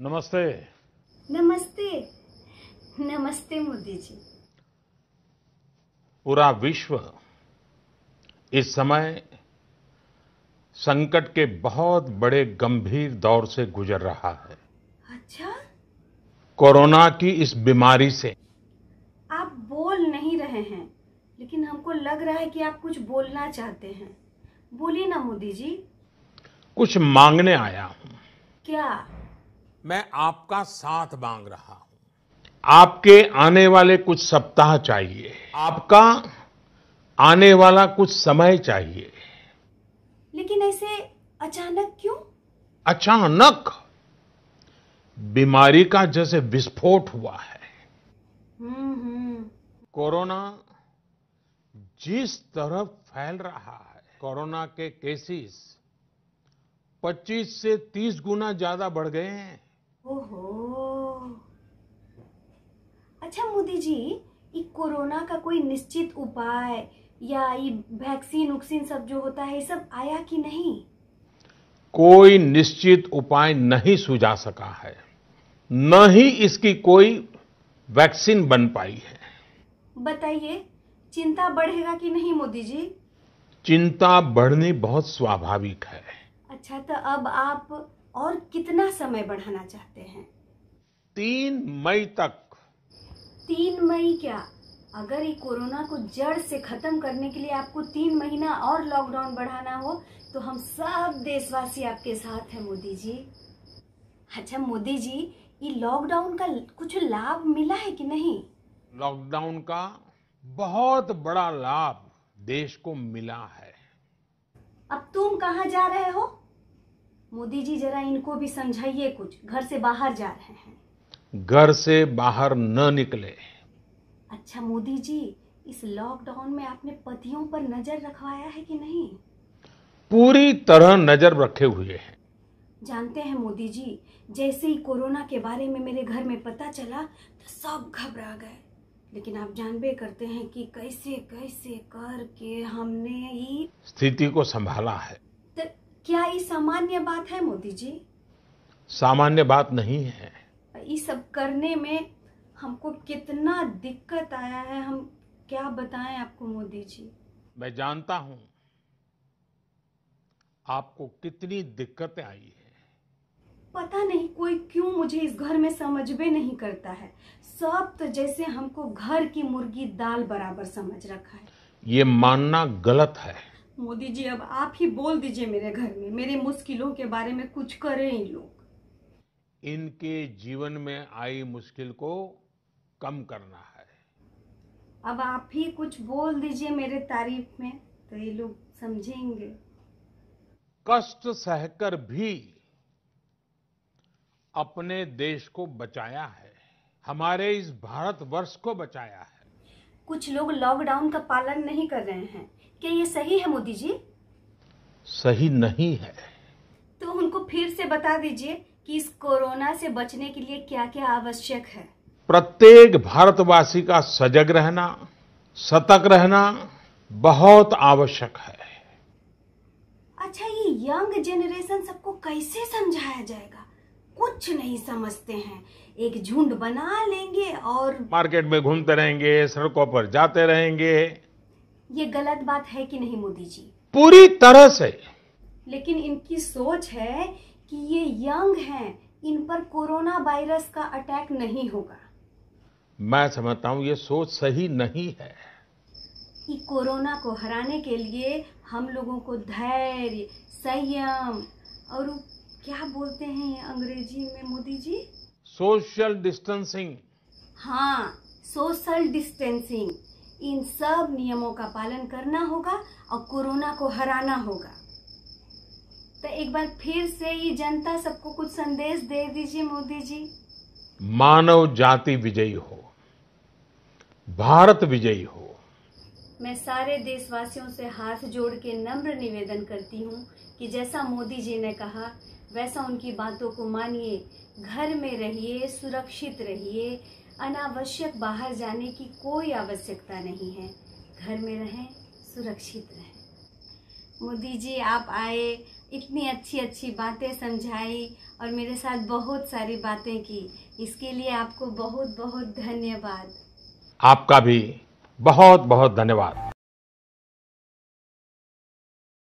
नमस्ते। नमस्ते। नमस्ते मोदी जी। पूरा विश्व इस समय संकट के बहुत बड़े गंभीर दौर से गुजर रहा है। अच्छा? कोरोना की इस बीमारी से। आप बोल नहीं रहे हैं लेकिन हमको लग रहा है कि आप कुछ बोलना चाहते हैं। बोलिए ना मोदी जी। कुछ मांगने आया हूँ। क्या? मैं आपका साथ मांग रहा हूँ। आपके आने वाले कुछ सप्ताह चाहिए। आपका आने वाला कुछ समय चाहिए। लेकिन ऐसे अचानक क्यों? अचानक बीमारी का जैसे विस्फोट हुआ है। हम्म हम्म कोरोना जिस तरफ़ फैल रहा है कोरोना के केसेस 25 से 30 गुना ज़्यादा बढ़ गए हैं। ओहो। अच्छा मोदी जी ये कोरोना का कोई निश्चित उपाय या ये वैक्सीन उक्सीन सब जो होता है ये सब आया कि नहीं? कोई निश्चित उपाय नहीं सुझा सका है। न ही इसकी कोई वैक्सीन बन पाई है। बताइए चिंता बढ़ेगा कि नहीं मोदी जी? चिंता बढ़नी बहुत स्वाभाविक है। अच्छा तो अब आप और कितना समय बढ़ाना चाहते हैं? तीन मई तक। तीन मई क्या? अगर ये कोरोना को जड़ से खत्म करने के लिए आपको तीन महीना और लॉकडाउन बढ़ाना हो तो हम सब देशवासी आपके साथ हैं मोदी जी। अच्छा मोदी जी ये लॉकडाउन का कुछ लाभ मिला है कि नहीं? लॉकडाउन का बहुत बड़ा लाभ देश को मिला है। अब तुम कहाँ जा रहे हो? मोदी जी जरा इनको भी समझाइए कुछ। घर से बाहर जा रहे हैं। घर से बाहर न निकले। अच्छा मोदी जी इस लॉकडाउन में आपने पतियों पर नज़र रखवाया है कि नहीं? पूरी तरह नज़र रखे हुए हैं। जानते हैं मोदी जी जैसे ही कोरोना के बारे में मेरे घर में पता चला तो सब घबरा गए। लेकिन आप जानबे करते हैं कि कैसे कैसे करके हमने ये स्थिति को संभाला है। क्या ये सामान्य बात है मोदी जी? सामान्य बात नहीं है। ये सब करने में हमको कितना दिक्कत आया है हम क्या बताएँ आपको मोदी जी? मैं जानता हूँ आपको कितनी दिक्कतें आई है। पता नहीं कोई क्यों मुझे इस घर में समझ में नहीं करता है। सब तो जैसे हमको घर की मुर्गी दाल बराबर समझ रखा है। ये मानना गलत है। मोदी जी अब आप ही बोल दीजिए मेरे घर में मेरी मुश्किलों के बारे में कुछ करें इन लोग। इनके जीवन में आई मुश्किल को कम करना है। अब आप ही कुछ बोल दीजिए मेरे तारीफ़ में तो ये लोग समझेंगे। कष्ट सहकर भी अपने देश को बचाया है हमारे इस भारतवर्ष को बचाया है। कुछ लोग लॉकडाउन का पालन नहीं कर रहे हैं। क्या ये सही है मोदी जी? सही नहीं है। तो उनको फिर से बता दीजिए कि इस कोरोना से बचने के लिए क्या क्या आवश्यक है। प्रत्येक भारतवासी का सजग रहना सतर्क रहना बहुत आवश्यक है। अच्छा ये यंग जनरेशन सबको कैसे समझाया जाएगा? कुछ नहीं समझते हैं। एक झुंड बना लेंगे और मार्केट में घूमते रहेंगे सड़कों पर जाते रहेंगे। ये गलत बात है कि नहीं मोदी जी? पूरी तरह से। लेकिन इनकी सोच है कि ये यंग हैं इन पर कोरोना वायरस का अटैक नहीं होगा। मैं समझता हूँ ये सोच सही नहीं है। कि कोरोना को हराने के लिए हम लोगों को धैर्य संयम और क्या बोलते हैं अंग्रेज़ी में मोदी जी? Social distancing. हाँ सोशल डिस्टेंसिंग। इन सब नियमों का पालन करना होगा और कोरोना को हराना होगा। तो एक बार फिर से ये जनता सबको कुछ संदेश दे दीजिए मोदी जी। मानव जाति विजयी हो भारत विजयी हो। मैं सारे देशवासियों से हाथ जोड़ के नम्र निवेदन करती हूँ कि जैसा मोदी जी ने कहा वैसा उनकी बातों को मानिए, घर में रहिए, सुरक्षित रहिए, अनावश्यक बाहर जाने की कोई आवश्यकता नहीं है। घर में रहें, सुरक्षित रहें। मोदी जी, आप आए, इतनी अच्छी अच्छी बातें समझाई और मेरे साथ बहुत सारी बातें की। इसके लिए आपको बहुत बहुत धन्यवाद। आपका भी बहुत बहुत धन्यवाद।